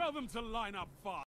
Tell them to line up fast.